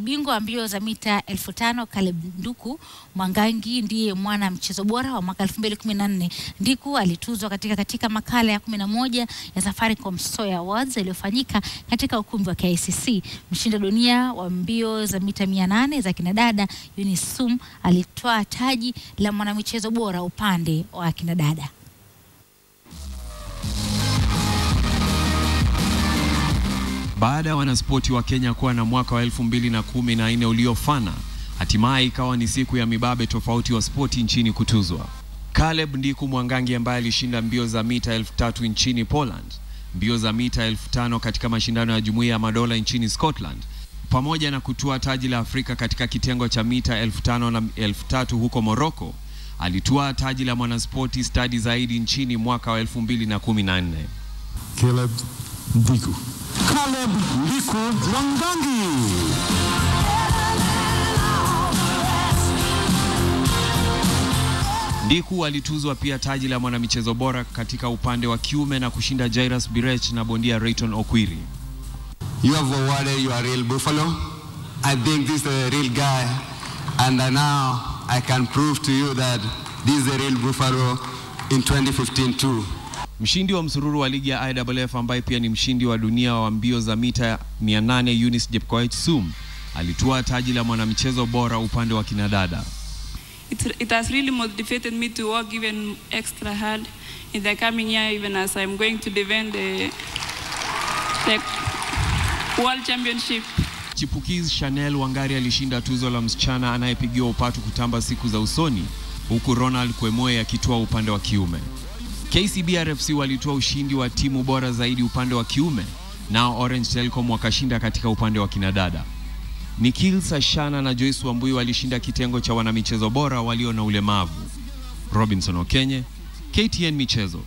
Bingwa wa mbio za mita elfu tano Caleb Nduku Mwangangi ndiye mwana mchezo bora wa mwaka 2014. Ndiku alituzwa katika katika makala ya 11 ya Safaricom Soya Awards iliyofanyika katika ukumbi wa KICC. Mshinda dunia wa mbio za mita 800 za kinadada Eunice Sum alitwaa taji la mwanamichezo bora upande wa kinadada. Baada ya wanaspoti wa Kenya kuwa na mwaka wa elfu mbili na kumi na nne uliofana, hatimaye ikawa ni siku ya mibabe tofauti wa spoti nchini kutuzwa. Caleb Ndiku Mwangangi ambaye alishinda mbio za mita elfu tatu nchini Poland, mbio za mita elfu tano katika mashindano ya Jumuiya ya Madola nchini Scotland, pamoja na kutua taji la Afrika katika kitengo cha mita elfu tano na elfu tatu huko Morocco, alitua taji la mwanaspoti stadi zaidi nchini mwaka wa elfu mbili na kumi na nne. Caleb Ndiku. Caleb Biko Wangangi. Ndiku alituzwa pia taji la mwanamichezo bora katika upande wa kiume na kushinda Jairus Birech na bondia Rayton Okwiri. You have awarded you are real buffalo. I think this is a real guy, and now I can prove to you that this is a real buffalo in 2015 too. Mshindi wa msururu wa ligi ya IAAF ambaye pia ni mshindi wa dunia wa mbio za mita 800 Eunice Jepkoech Sum alitua taji la mwanamchezo bora upande wa kinadada. It, it has really motivated me to work even extra hard in the coming year, even as I'm going to defend the, the World Championship. Chipukiz Chanel Wangari alishinda tuzo la msichana anayepigiwa upatu kutamba siku za usoni, huku Ronald Kwemoe akitua upande wa kiume. KCB RFC walitoa ushindi wa timu bora zaidi upande wa kiume, nao Orange Telecom wakashinda katika upande wa kinadada. Nikhil Sashana na Joyce Wambui walishinda kitengo cha wanamichezo bora walio na ulemavu. Robinson Okenye, KTN Michezo.